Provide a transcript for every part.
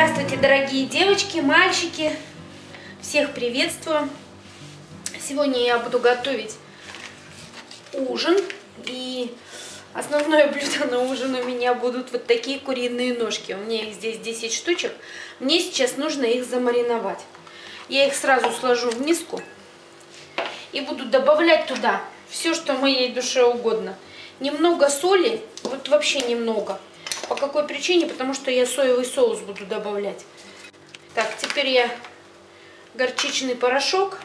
Здравствуйте, дорогие девочки, мальчики! Всех приветствую! Сегодня я буду готовить ужин. И основное блюдо на ужин у меня будут вот такие куриные ножки. У меня их здесь 10 штучек. Мне сейчас нужно их замариновать. Я их сразу сложу в миску и буду добавлять туда все, что моей душе угодно. Немного соли, вот вообще немного. По какой причине? Потому что я соевый соус буду добавлять. Так, теперь я горчичный порошок,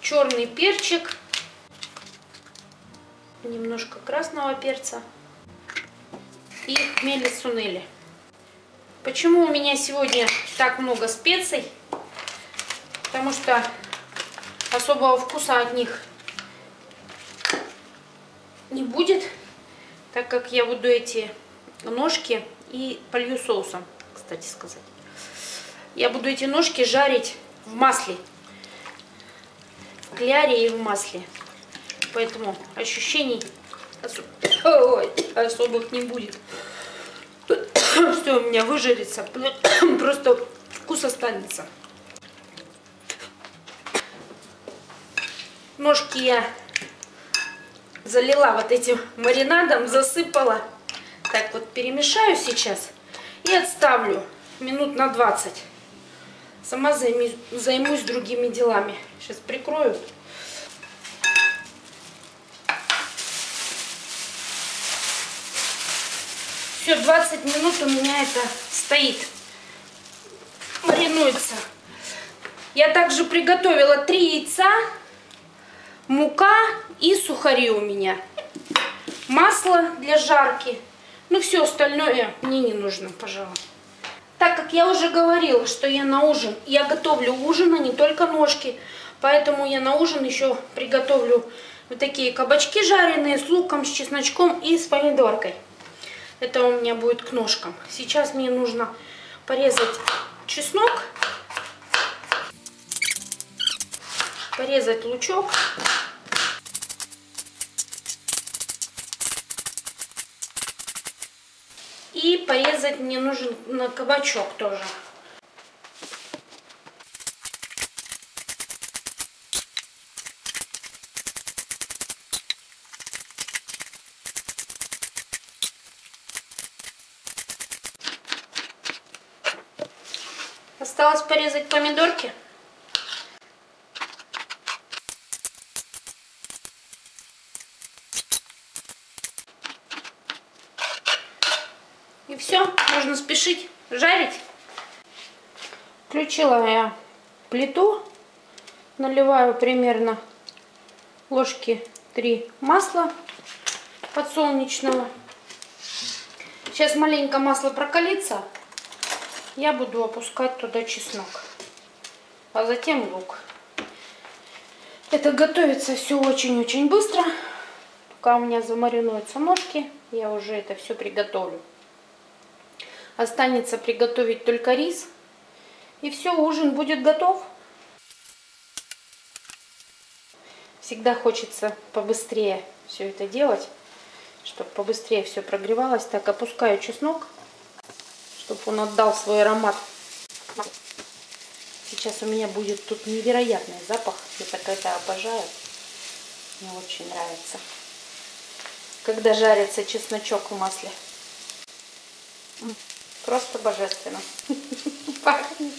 черный перчик, немножко красного перца и хмели сунели. Почему у меня сегодня так много специй? Потому что особого вкуса от них не будет, так как я буду эти ножки и полью соусом, кстати сказать. Я буду эти ножки жарить в масле, в кляре и в масле. Поэтому ощущений особых не будет. Все у меня выжарится, просто вкус останется. Ножки я залила вот этим маринадом, засыпала. Так вот перемешаю сейчас и отставлю минут на 20. Сама займусь, займусь другими делами. Сейчас прикрою. Все, 20 минут у меня это стоит, маринуется. Я также приготовила 3 яйца, мука и сухари у меня. Масло для жарки. Ну, все остальное мне не нужно, пожалуй. Так как я уже говорила, что я на ужин, я готовлю ужин, а не только ножки. Поэтому я на ужин еще приготовлю вот такие кабачки жареные с луком, с чесночком и с помидоркой. Это у меня будет к ножкам. Сейчас мне нужно порезать чеснок, порезать лучок. И порезать мне нужен на кабачок тоже. Осталось порезать помидорки. Все, можно спешить жарить. Включила я плиту, наливаю примерно ложки 3 масла подсолнечного. Сейчас маленько масло прокалится, я буду опускать туда чеснок, а затем лук. Это готовится все очень-очень быстро. Пока у меня замаринуются ножки, я уже это все приготовлю. Останется приготовить только рис. И все, ужин будет готов. Всегда хочется побыстрее все это делать, чтобы побыстрее все прогревалось. Так, опускаю чеснок, чтобы он отдал свой аромат. Сейчас у меня будет тут невероятный запах. Я так это обожаю. Мне очень нравится. Когда жарится чесночок в масле. Просто божественно. Пахнет.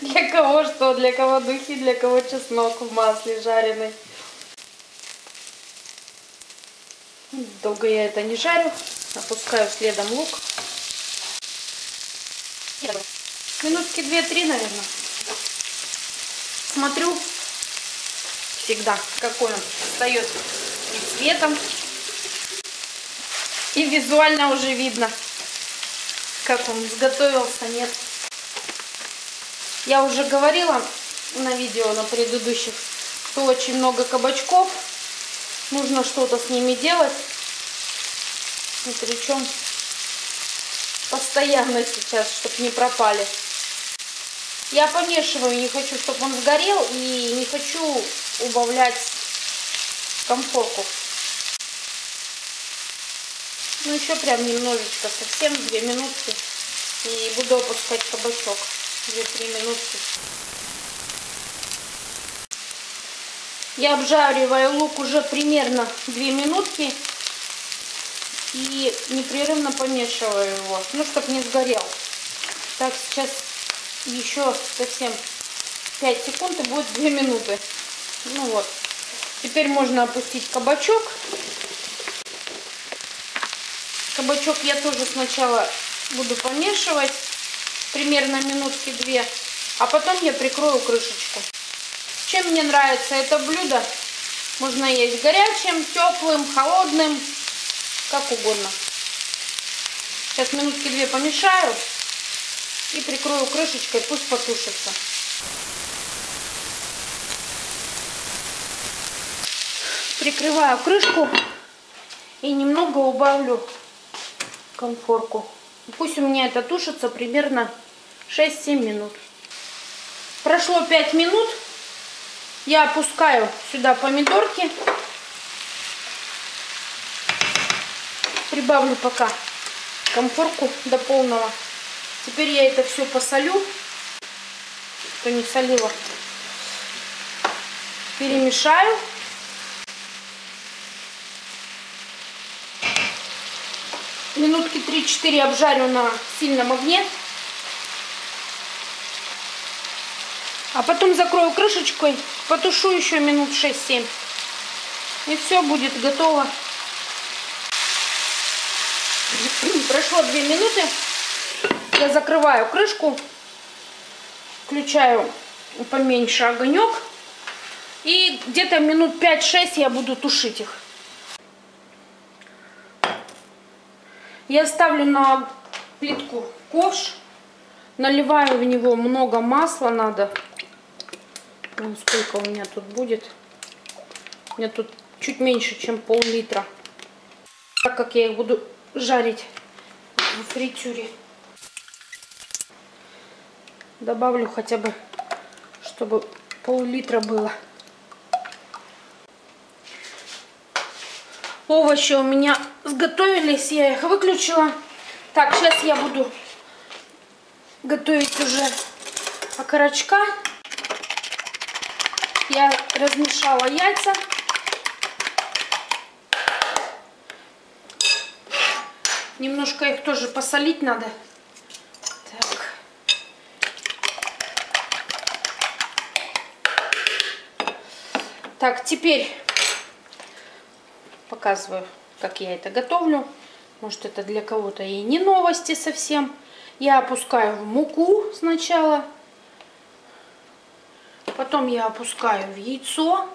Для кого что? Для кого духи, для кого чеснок в масле жареный. Долго я это не жарю. Опускаю следом лук. Минутки две-три, наверное. Смотрю всегда, какой он встает и цветом. И визуально уже видно, как он изготовился, нет. Я уже говорила на видео, на предыдущих, что очень много кабачков. Нужно что-то с ними делать. И причем постоянно сейчас, чтобы не пропали. Я помешиваю, не хочу, чтобы он сгорел, и не хочу убавлять конфорку. Ну, еще прям немножечко, совсем две минутки. И буду опускать кабачок. 2-3 минутки. Я обжариваю лук уже примерно 2 минутки. И непрерывно помешиваю его, ну, чтобы не сгорел. Так, сейчас еще совсем 5 секунд и будет 2 минуты. Ну вот. Теперь можно опустить кабачок. Кабачок я тоже сначала буду помешивать примерно минутки две, а потом я прикрою крышечку. Чем мне нравится это блюдо? Можно есть горячим, теплым, холодным, как угодно. Сейчас минутки две помешаю и прикрою крышечкой, пусть потушится. Прикрываю крышку и немного убавлю конфорку. Пусть у меня это тушится примерно 6-7 минут. Прошло 5 минут. Я опускаю сюда помидорки. Прибавлю пока конфорку до полного. Теперь я это все посолю, кто не солила. Перемешаю. Минутки 3-4 обжарю на сильном огне. А потом закрою крышечкой, потушу еще минут 6-7. И все будет готово. Прошло 2 минуты. Я закрываю крышку, включаю поменьше огонек. И где-то минут 5-6 я буду тушить их. Я ставлю на плитку ковш, наливаю в него много масла надо. Ну, сколько у меня тут будет? У меня тут чуть меньше, чем пол-литра. Так как я их буду жарить в фритюре. Добавлю хотя бы, чтобы пол-литра было. Овощи у меня сготовились, я их выключила. Так, сейчас я буду готовить уже окорочка. Я размешала яйца. Немножко их тоже посолить надо. Так. Так, теперь показываю, как я это готовлю. Может, это для кого-то и не новости совсем. Я опускаю в муку сначала. Потом я опускаю в яйцо.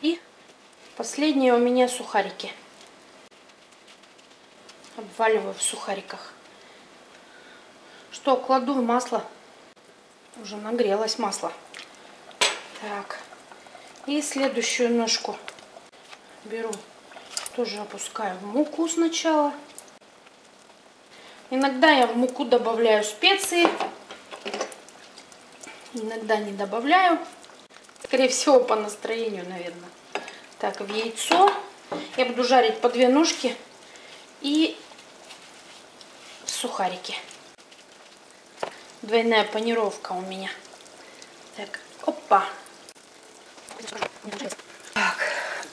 И последнее у меня сухарики. Обваливаю в сухариках. Что, кладу в масло. Уже нагрелось масло. Так. И следующую ножку беру, тоже опускаю в муку сначала. Иногда я в муку добавляю специи, иногда не добавляю. Скорее всего, по настроению, наверное. Так, в яйцо. Я буду жарить по две ножки и сухарики. Двойная панировка у меня. Так, опа.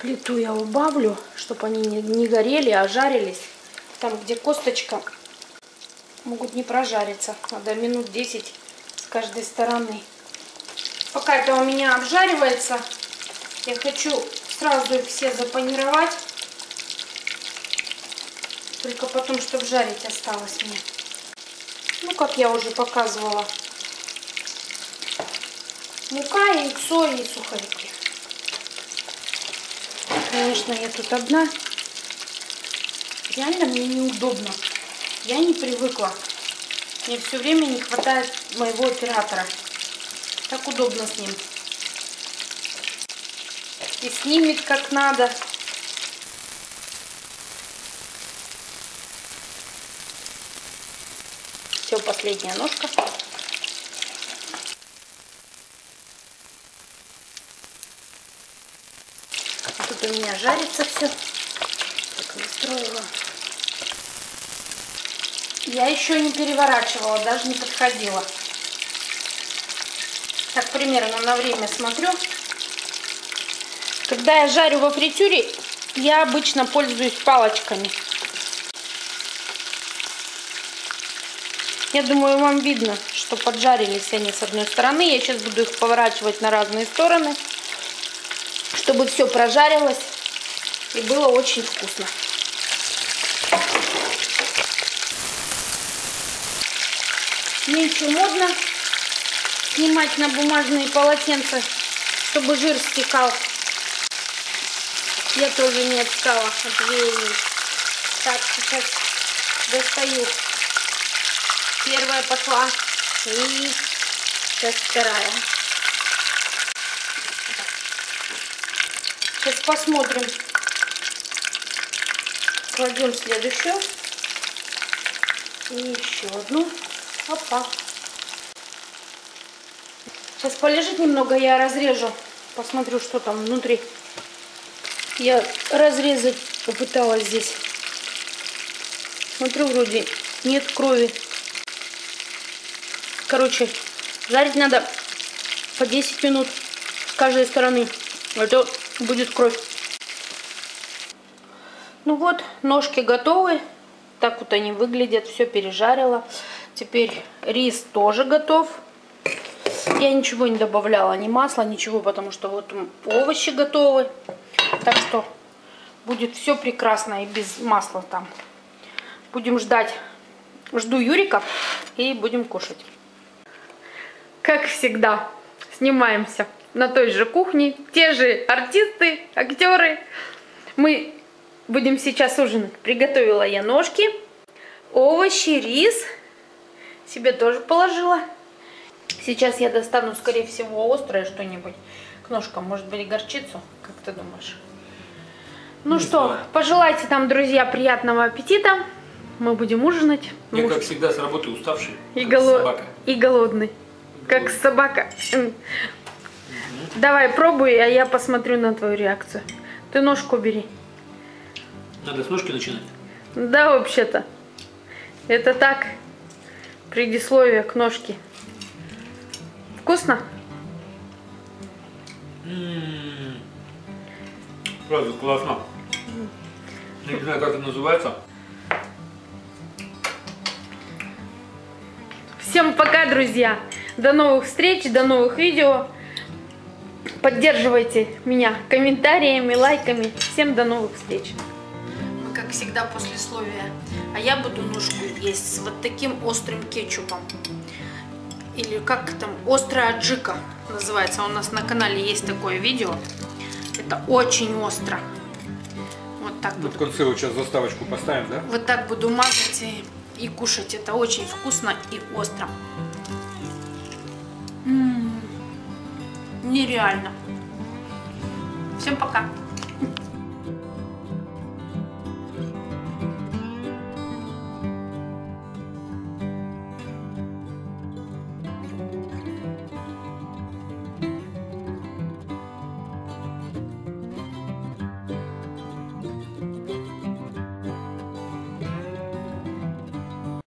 Плиту я убавлю, чтобы они не, не горели, а жарились. Там, где косточка, могут не прожариться. Надо минут 10 с каждой стороны. Пока это у меня обжаривается, я хочу сразу их все запанировать. Только потом, чтобы жарить осталось мне. Ну, как я уже показывала. Мука, яйцо и сухарики. Конечно, я тут одна. Реально мне неудобно. Я не привыкла. Мне все время не хватает моего оператора. Так удобно с ним. И снимет как надо. Все, последняя ножка. У меня жарится все. Так, настроила. Я еще не переворачивала, даже не подходила. Так, примерно на время смотрю. Когда я жарю во фритюре, я обычно пользуюсь палочками. Я думаю, вам видно, что поджарились они с одной стороны. Я сейчас буду их поворачивать на разные стороны, чтобы все прожарилось и было очень вкусно. Нынче модно снимать на бумажные полотенца, чтобы жир стекал. Я тоже не отстала от времени. Так, сейчас достаю. Первая пошла. И сейчас вторая. Посмотрим. Кладем следующую. И еще одну. Опа. Сейчас полежит немного, я разрежу. Посмотрю, что там внутри. Я разрезать попыталась здесь. Смотрю, вроде нет крови. Короче, жарить надо по 10 минут с каждой стороны. А то будет кровь. Ну вот, ножки готовы. Так вот они выглядят. Все пережарила. Теперь рис тоже готов. Я ничего не добавляла, ни масла, ничего, потому что вот овощи готовы. Так что будет все прекрасно и без масла там. Будем ждать. Жду Юрика и будем кушать. Как всегда, снимаемся на той же кухне. Те же артисты, актеры. Мы будем сейчас ужинать. Приготовила я ножки, овощи, рис. Себе тоже положила. Сейчас я достану, скорее всего, острое что-нибудь к ножкам. Может быть, горчицу, как ты думаешь? Ну Не что, знаю. пожелайте там, друзья, приятного аппетита. Мы будем ужинать. Я, Муж... как всегда, с работы уставший, и, голо... собака. и голодный. Как собака. Давай, пробуй, а я посмотрю на твою реакцию. Ты ножку бери. Надо с ножки начинать? Да, вообще-то. Это так, предисловие к ножке. Вкусно? М-м-м. Правда, классно. Я не знаю, как это называется. Всем пока, друзья. До новых встреч, до новых видео. Поддерживайте меня комментариями, лайками. Всем до новых встреч. Мы, как всегда, послесловие. А я буду ножку есть с вот таким острым кетчупом или как там, острая аджика называется. У нас на канале есть такое видео. Это очень остро. Вот так ну, буду. В конце вот сейчас заставочку поставим, да? Вот так буду мазать и, и кушать. Это очень вкусно и остро. Нереально. Всем пока.